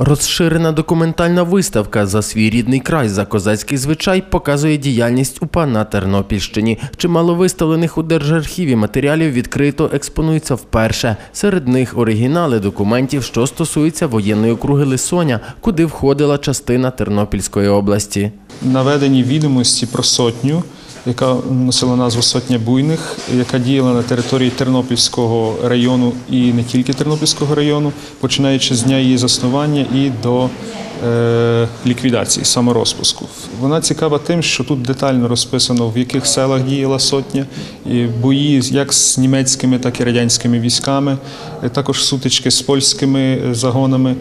Розширена документальна виставка за свій рідний край за козацький звичай показує діяльність УПА на Тернопільщині. Чимало виставлених у Держархіві матеріалів відкрито експонується вперше. Серед них оригінали документів, що стосуються воєнної округи Лисоня, куди входила частина Тернопільської області. наведені відомості про сотню, яка носила назву Сотня буйних, яка діяла на території Тернопільського району і не тільки Тернопільського району, починаючи з дня її заснування і до е, ліквідації, саморозпуску. Вона цікава тим, що тут детально розписано, в яких селах діяла сотня, і бої як з німецькими, так і радянськими військами, е, також сутички з польськими е, загонами.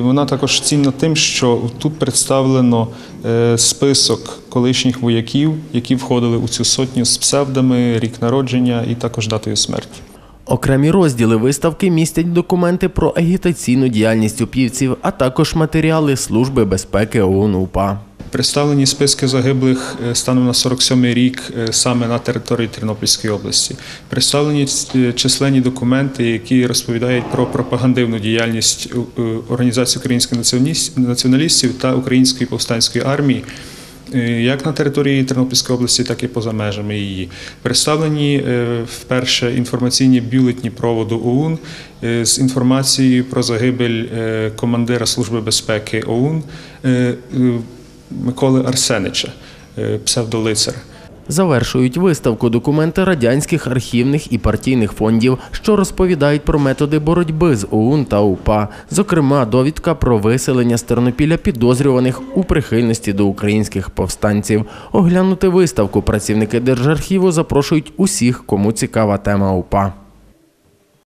Вона також цінна тим, що тут представлено е, список колишніх вояків, які входили у цю сотню з псевдами, рік народження і також датою смерті. Окремі розділи виставки містять документи про агітаційну діяльність упівців, а також матеріали Служби безпеки ООН УПА. Представлені списки загиблих е, станом на 47-й рік е, саме на території Тернопільської області. Представлені е, численні документи, які розповідають про пропагандивну діяльність Організації українських націоналістів та Української повстанської армії. Як на території Тернопільської області, так і поза межами її представлені вперше інформаційні бюлетні проводу ОУН з інформацією про загибель командира Служби безпеки ОУН Миколи Арсенича, е, псевдолицар. Завершують виставку документи радянських архівних і партійних фондів, що розповідають про методи боротьби з ОУН та УПА. Зокрема, довідка про виселення з Тернопіля підозрюваних у прихильності до українських повстанців. Оглянути виставку працівники Держархіву запрошують усіх, кому цікава тема УПА.